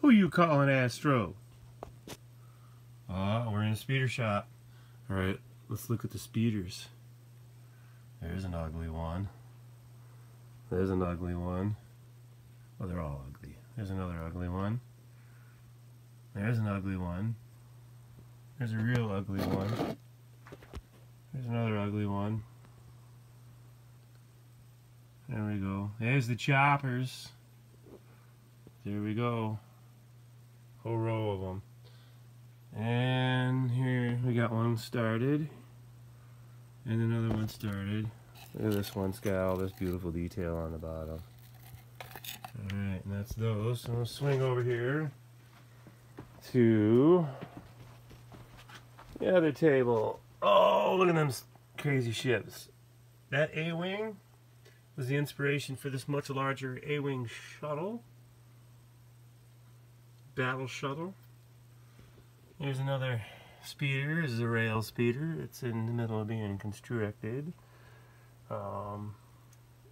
Who you calling Astro? Oh, we're in a speeder shop. Alright, let's look at the speeders. There's an ugly one. There's an ugly one. Oh, they're all ugly. There's another ugly one. There's an ugly one. There's a real ugly one. There's another ugly one. There we go. There's the choppers. There we go. Whole row of them. And here we got one started. And another one started. Look at this one. It's got all this beautiful detail on the bottom. Alright, and that's those. So we'll swing over here to the other table. Oh, look at them crazy ships. That A-Wing was the inspiration for this much larger A-Wing shuttle. Battle shuttle. Here's another speeder. This is a rail speeder. It's in the middle of being constructed. Um,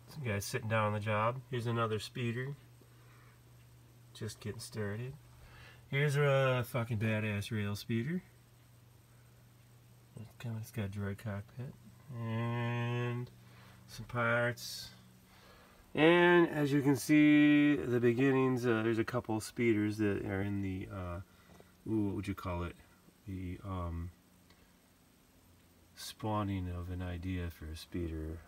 some guys sitting down on the job. Here's another speeder. Just getting started. Here's a fucking badass rail speeder. It's got a droid cockpit. And some parts. And as you can see, the beginnings, uh, there's a couple speeders that are in the, uh, ooh, what would you call it? The um, spawning of an idea for a speeder.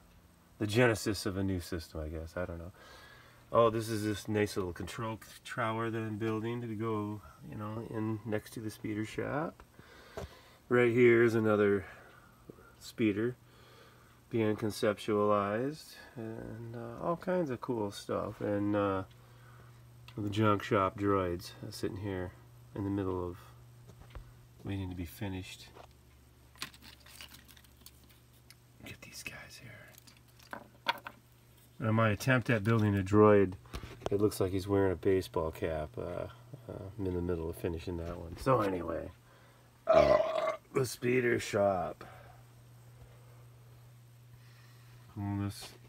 The genesis of a new system, I guess. I don't know. Oh, this is this nice little control tower that I'm building to go, you know, in next to the speeder shop. Right here is another speeder being conceptualized and uh, all kinds of cool stuff and uh, the junk shop droids sitting here in the middle of waiting to be finished. Get these guys here. In my attempt at building a droid it looks like he's wearing a baseball cap uh, uh I'm in the middle of finishing that one. So anyway the speeder shop this